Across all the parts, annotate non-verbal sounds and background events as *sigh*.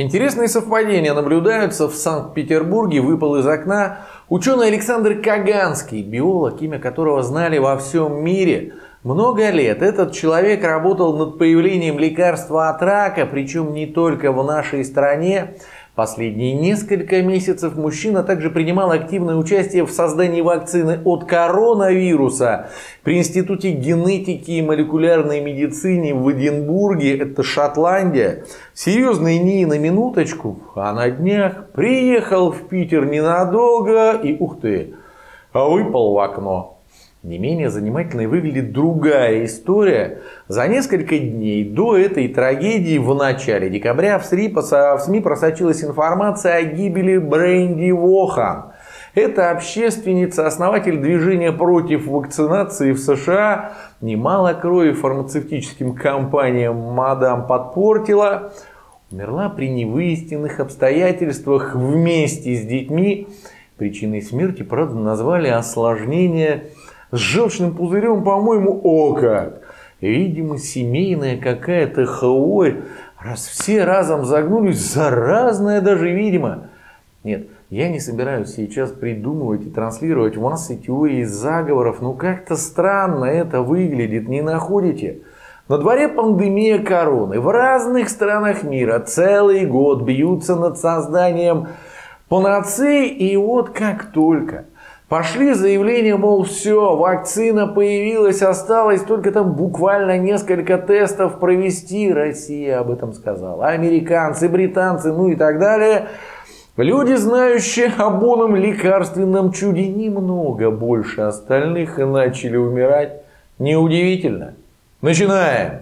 Интересные совпадения наблюдаются в Санкт-Петербурге. Выпал из окна ученый Александр Каганский, биолог, имя которого знали во всем мире. Много лет этот человек работал над появлением лекарства от рака, причем не только в нашей стране. Последние несколько месяцев мужчина также принимал активное участие в создании вакцины от коронавируса при Институте генетики и молекулярной медицины в Эдинбурге, это Шотландия. Серьезный НИИ на минуточку, а на днях приехал в Питер ненадолго и, ух ты, выпал в окно. Не менее занимательной выглядит другая история. За несколько дней до этой трагедии в начале декабря в СМИ, просочилась информация о гибели Бренди Вохан. Это общественница, основатель движения против вакцинации в США, немало крови фармацевтическим компаниям мадам подпортила, умерла при невыясненных обстоятельствах вместе с детьми. Причиной смерти, правда, назвали осложнение с желчным пузырем, по-моему, о как. Видимо, семейная какая-то хворь, раз все разом загнулись, заразная даже, видимо. Нет, я не собираюсь сейчас придумывать и транслировать массы теорий заговоров, но как-то странно это выглядит, не находите? На дворе пандемия короны. В разных странах мира целый год бьются над созданием панацеи, и вот как только – Пошли заявления, мол, все, вакцина появилась, осталось только там буквально несколько тестов провести. Россия об этом сказала. Американцы, британцы, ну и так далее. Люди, знающие об оном лекарственном чуде немного больше остальных и начали умирать. Неудивительно. Начинаем.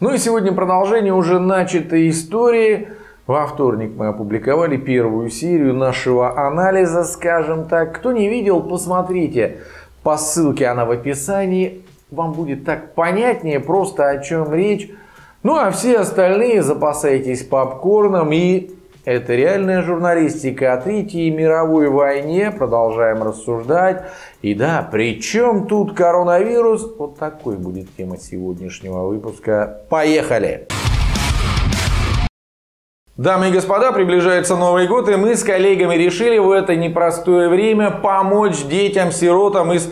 Ну и сегодня продолжение уже начатой истории. Во вторник мы опубликовали первую серию нашего анализа, скажем так. Кто не видел, посмотрите по ссылке, она в описании. Вам будет так понятнее просто о чем речь. Ну а все остальные запасайтесь попкорном и это реальная журналистика о Третьей мировой войне. Продолжаем рассуждать. И да, при чем тут коронавирус? Вот такой будет тема сегодняшнего выпуска. Поехали! Дамы и господа, приближается Новый год, и мы с коллегами решили в это непростое время помочь детям-сиротам из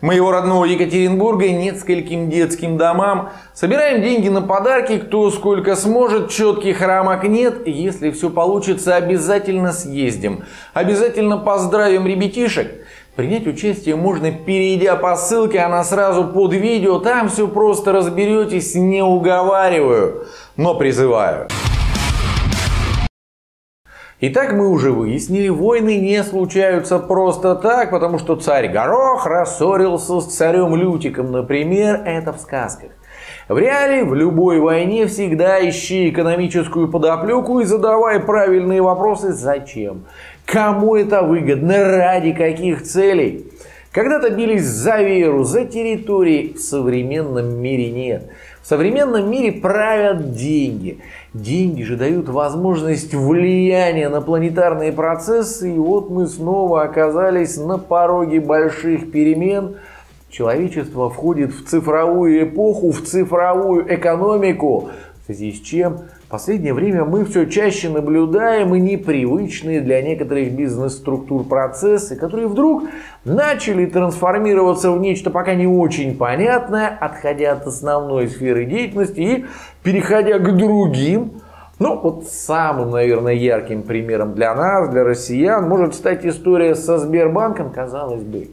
моего родного Екатеринбурга нескольким детским домам. Собираем деньги на подарки, кто сколько сможет, четких рамок нет. Если все получится, обязательно съездим. Обязательно поздравим ребятишек. Принять участие можно, перейдя по ссылке, она сразу под видео. Там все просто разберетесь, не уговариваю, но призываю. Итак, мы уже выяснили, войны не случаются просто так, потому что царь Горох рассорился с царем Лютиком, например, это в сказках. В реале в любой войне всегда ищи экономическую подоплеку и задавай правильные вопросы «Зачем?», «Кому это выгодно?», «Ради каких целей?». Когда-то бились за веру, за территории, в современном мире нет. В современном мире правят деньги – Деньги же дают возможность влияния на планетарные процессы, и вот мы снова оказались на пороге больших перемен. Человечество входит в цифровую эпоху, в цифровую экономику, связи с чем в последнее время мы все чаще наблюдаем и непривычные для некоторых бизнес-структур процессы, которые вдруг начали трансформироваться в нечто пока не очень понятное, отходя от основной сферы деятельности и переходя к другим. Ну, вот самым, наверное, ярким примером для нас, для россиян, может стать история со Сбербанком, казалось бы.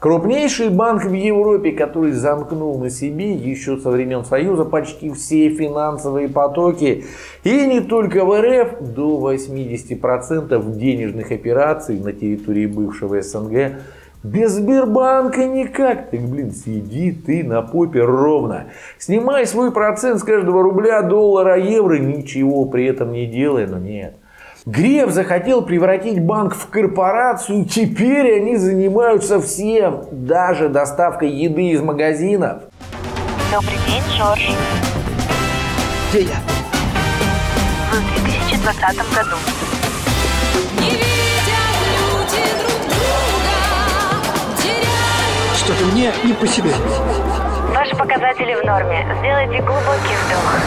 Крупнейший банк в Европе, который замкнул на себе еще со времен Союза почти все финансовые потоки. И не только в РФ, до 80% денежных операций на территории бывшего СНГ без Сбербанка никак. Так, блин, сиди ты на попе ровно. Снимай свой процент с каждого рубля, доллара, евро, ничего при этом не делай, но нет. Греф захотел превратить банк в корпорацию, теперь они занимаются всем, даже доставкой еды из магазинов. Добрый день, Джордж. Где я? В 2020 году. Не видят люди друг друга. Что-то мне не по себе. Ваши показатели в норме. Сделайте глубокий вдох.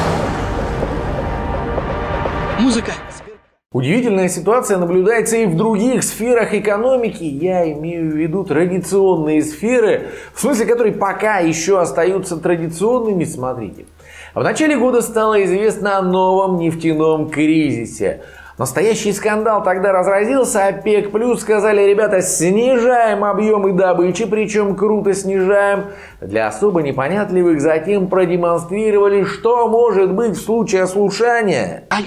Музыка. Удивительная ситуация наблюдается и в других сферах экономики. Я имею в виду традиционные сферы, в смысле, которые пока еще остаются традиционными. Смотрите. В начале года стало известно о новом нефтяном кризисе. Настоящий скандал тогда разразился, ОПЕК плюс сказали, ребята, снижаем объемы добычи, причем круто снижаем. Для особо непонятливых затем продемонстрировали, что может быть в случае ослушания. А,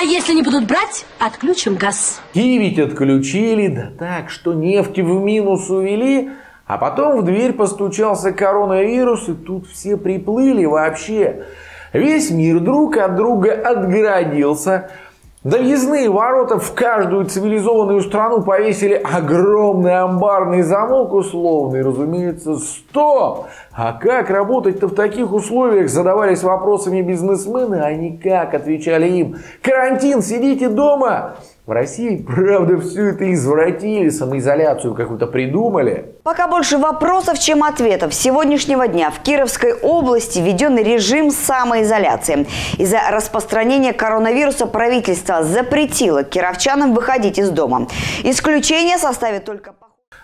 а если не будут брать, отключим газ. И ведь отключили, да так, что нефть в минус увели, а потом в дверь постучался коронавирус, и тут все приплыли вообще. Весь мир друг от друга отгородился. Довъездные ворота в каждую цивилизованную страну повесили огромный амбарный замок условный, разумеется, стоп! А как работать-то в таких условиях, задавались вопросами бизнесмены, а никак отвечали им. Карантин, сидите дома! В России, *laughs* правда, все это извратили, самоизоляцию какую-то придумали. Пока больше вопросов, чем ответов. С сегодняшнего дня в Кировской области введен режим самоизоляции. Из-за распространения коронавируса правительство запретило кировчанам выходить из дома. Исключение составит только.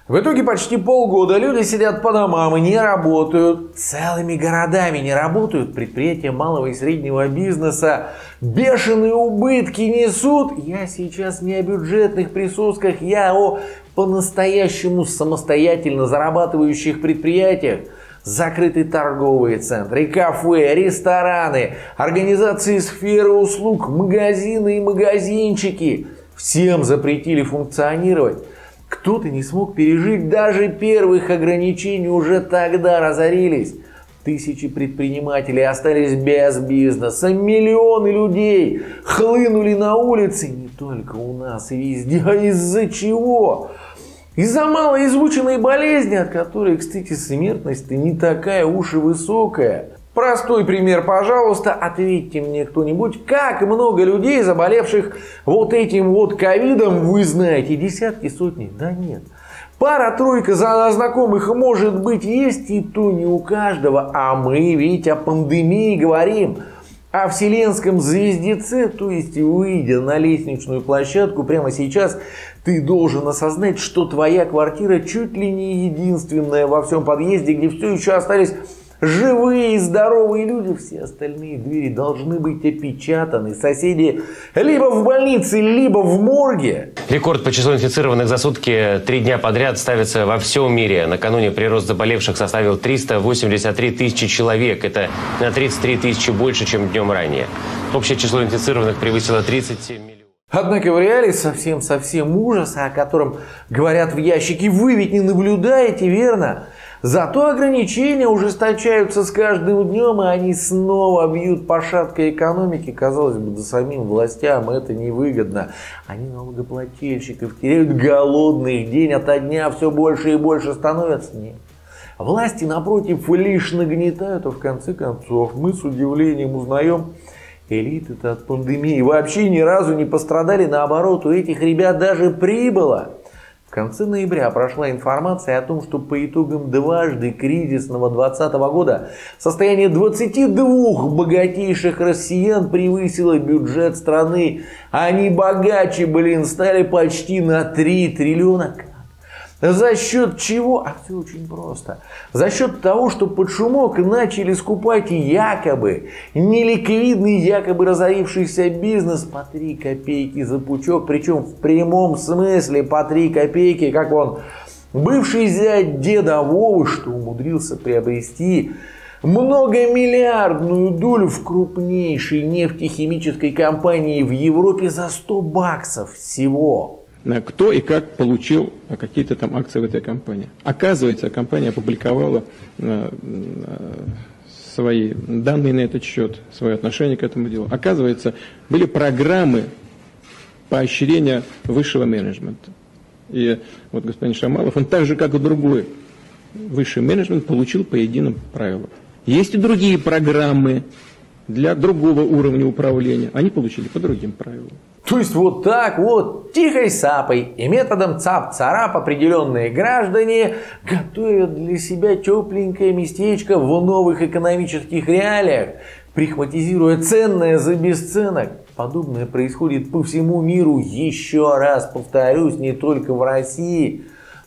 В итоге почти полгода люди сидят по домам и не работают. Целыми городами не работают. Предприятия малого и среднего бизнеса бешеные убытки несут. Я сейчас не о бюджетных присосках, я о по-настоящему самостоятельно зарабатывающих предприятиях. Закрыты торговые центры, кафе, рестораны, организации сферы услуг, магазины и магазинчики. Всем запретили функционировать. Кто-то не смог пережить даже первых ограничений, уже тогда разорились. Тысячи предпринимателей остались без бизнеса, миллионы людей хлынули на улицы, не только у нас и везде, а из-за чего? Из-за малоизученной болезни, от которой, кстати, смертность не такая уж и высокая. Простой пример, пожалуйста, ответьте мне кто-нибудь, как много людей, заболевших вот этим вот ковидом, вы знаете, десятки, сотни? Да нет. Пара-тройка за знакомых может быть есть, и то не у каждого. А мы ведь о пандемии говорим. О вселенском звездеце, то есть выйдя на лестничную площадку прямо сейчас, ты должен осознать, что твоя квартира чуть ли не единственная во всем подъезде, где все еще остались живые и здоровые люди, все остальные двери должны быть опечатаны. Соседи либо в больнице, либо в морге. Рекорд по числу инфицированных за сутки три дня подряд ставится во всем мире. Накануне прирост заболевших составил 383 тысячи человек. Это на 33 тысячи больше, чем днем ранее. Общее число инфицированных превысило 37 миллионов. Однако в реале совсем-совсем ужаса, о котором говорят в ящике, вы ведь не наблюдаете, верно? Зато ограничения ужесточаются с каждым днем, и они снова бьют по шаткой экономике. Казалось бы, да самим властям это невыгодно. Они налогоплательщиков теряют голодных, день ото дня все больше и больше становятся. Нет. Власти, напротив, лишь нагнетают, а в конце концов мы с удивлением узнаем, элиты-то от пандемии вообще ни разу не пострадали, наоборот, у этих ребят даже прибыло. Конце ноября прошла информация о том, что по итогам дважды кризисного 2020 года состояние 22 богатейших россиян превысило бюджет страны. Они богаче, блин, стали почти на 3 триллиона. За счет чего? А все очень просто. За счет того, что под шумок начали скупать якобы неликвидный, якобы разорившийся бизнес по 3 копейки за пучок. Причем в прямом смысле по 3 копейки, как он бывший зять деда Вовы, что умудрился приобрести многомиллиардную долю в крупнейшей нефтехимической компании в Европе за 100 баксов всего. Кто и как получил какие-то там акции в этой компании. Оказывается, компания опубликовала э, э, свои данные на этот счет, свое отношение к этому делу. Оказывается, были программы поощрения высшего менеджмента. И вот господин Шамалов, он так же, как и другой высший менеджмент, получил по единым правилам. Есть и другие программы для другого уровня управления, они получили по другим правилам. То есть вот так вот, тихой сапой и методом цап-царап определенные граждане готовят для себя тепленькое местечко в новых экономических реалиях, прихватизируя ценное за бесценок. Подобное происходит по всему миру, еще раз повторюсь, не только в России.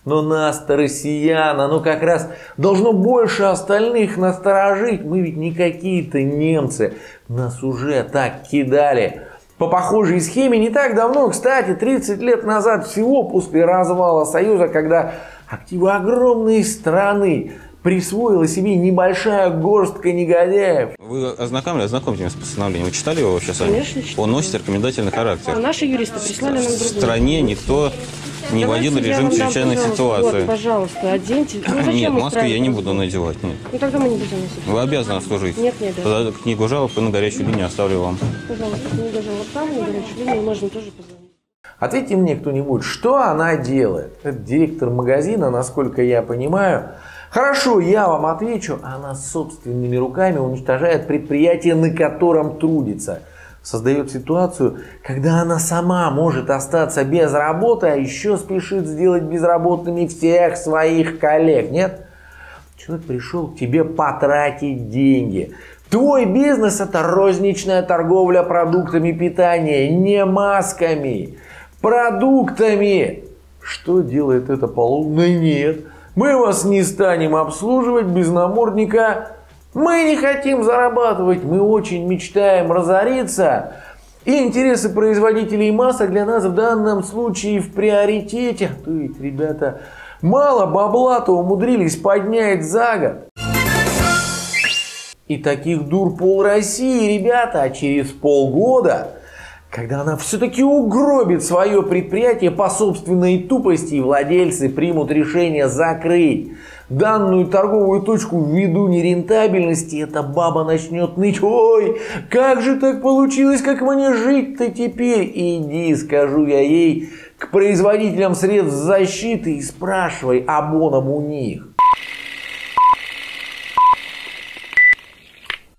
Но нас-то, россиян, оно как раз должно больше остальных насторожить. Мы ведь не какие-то немцы. Нас уже так кидали. По похожей схеме не так давно, кстати, 30 лет назад всего после развала Союза, когда активы огромной страны присвоила себе небольшая горстка негодяев. Вы ознакомились, ознакомьтесь с постановлением. Вы читали его вообще сами? Конечно, читала. Он носит рекомендательный характер. А наши юристы прислали нам В другую. стране никто не Давайте вводил я режим чрезвычайной ситуации. Вот, пожалуйста, оденьте. Ну, Нет, в Москве я не буду надевать. Нет. Ну, тогда мы не будем носить. Вы обязаны служить. Нет, не обязаны. Тогда книгу жалоб и на горячую линию оставлю вам. Пожалуйста, книга жалоб там, на горячую линию можно тоже позвонить. Ответьте мне кто-нибудь, что она делает? Это директор магазина, насколько я понимаю. Хорошо, я вам отвечу. Она собственными руками уничтожает предприятие, на котором трудится. Создает ситуацию, когда она сама может остаться без работы, а еще спешит сделать безработными всех своих коллег. Нет? Человек пришел к тебе потратить деньги. Твой бизнес это розничная торговля продуктами питания, не масками, продуктами. Что делает это полудно? Нет. Мы вас не станем обслуживать без намордника. Мы не хотим зарабатывать, мы очень мечтаем разориться. И интересы производителей масок для нас в данном случае в приоритете. То ведь, ребята, мало бабла-то умудрились поднять за год. И таких дур пол России, ребята, а через полгода, когда она все-таки угробит свое предприятие по собственной тупости, и владельцы примут решение закрыть данную торговую точку ввиду нерентабельности, эта баба начнет ныть. Ой, как же так получилось, как мне жить-то теперь? Иди, скажу я ей, к производителям средств защиты и спрашивай о боном у них.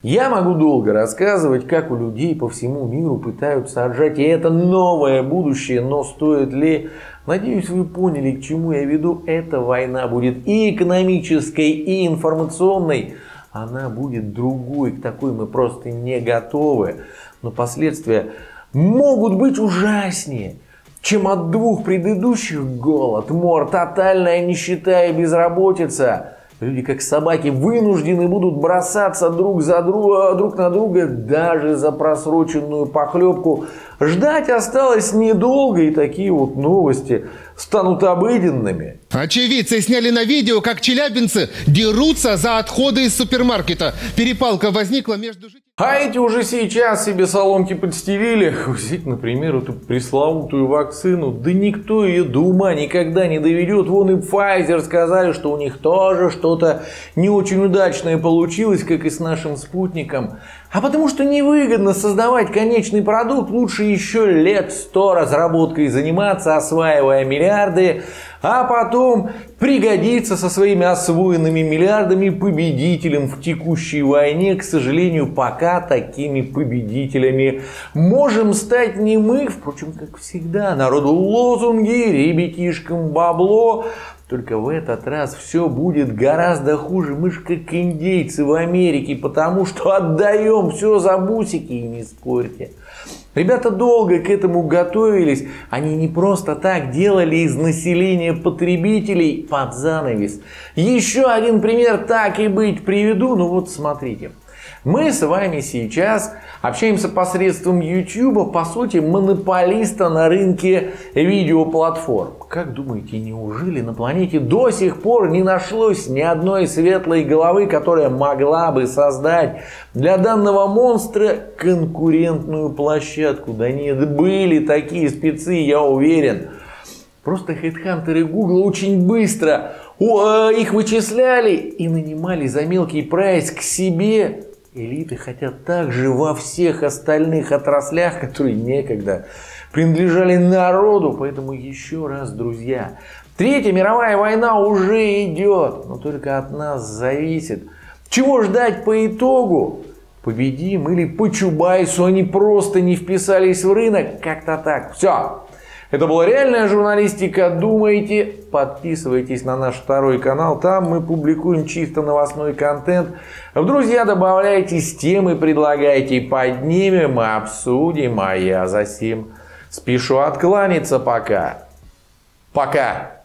Я могу долго рассказывать, как у людей по всему миру пытаются отжать и это новое будущее, но стоит ли? Надеюсь, вы поняли, к чему я веду. Эта война будет и экономической, и информационной. Она будет другой, к такой мы просто не готовы. Но последствия могут быть ужаснее, чем от двух предыдущих голод, мор, тотальная нищета и безработица. Люди, как собаки, вынуждены будут бросаться друг, за друга, друг на друга даже за просроченную похлебку. Ждать осталось недолго, и такие вот новости станут обыденными. Очевидцы сняли на видео, как челябинцы дерутся за отходы из супермаркета. Перепалка возникла между жителями... А эти уже сейчас себе соломки подстелили. Взять, например, эту пресловутую вакцину. Да никто ее до ума никогда не доведет. Вон и Pfizer сказали, что у них тоже что-то не очень удачное получилось, как и с нашим спутником. А потому что невыгодно создавать конечный продукт, лучше еще лет сто разработкой заниматься, осваивая миллиарды, а потом пригодиться со своими освоенными миллиардами победителем в текущей войне. К сожалению, пока такими победителями можем стать не мы, впрочем, как всегда, народу лозунги, ребятишкам бабло, только в этот раз все будет гораздо хуже. Мы же как индейцы в Америке, потому что отдаем все за бусики, и не спорьте. Ребята долго к этому готовились. Они не просто так делали из населения потребителей под занавес. Еще один пример так и быть приведу. Ну вот смотрите. Мы с вами сейчас общаемся посредством YouTube, по сути, монополиста на рынке видеоплатформ. Как думаете, неужели на планете до сих пор не нашлось ни одной светлой головы, которая могла бы создать для данного монстра конкурентную площадку? Да нет, были такие спецы, я уверен. Просто хедхантеры Гугла очень быстро э, их вычисляли и нанимали за мелкий прайс к себе Элиты хотят также во всех остальных отраслях, которые некогда принадлежали народу. Поэтому еще раз, друзья, Третья мировая война уже идет, но только от нас зависит. Чего ждать по итогу? Победим или по Чубайсу они просто не вписались в рынок. Как-то так. Все. Это была реальная журналистика. Думайте, подписывайтесь на наш второй канал. Там мы публикуем чисто новостной контент. В друзья добавляйтесь, темы предлагайте, поднимем, обсудим. А я за сим спешу откланяться пока. Пока.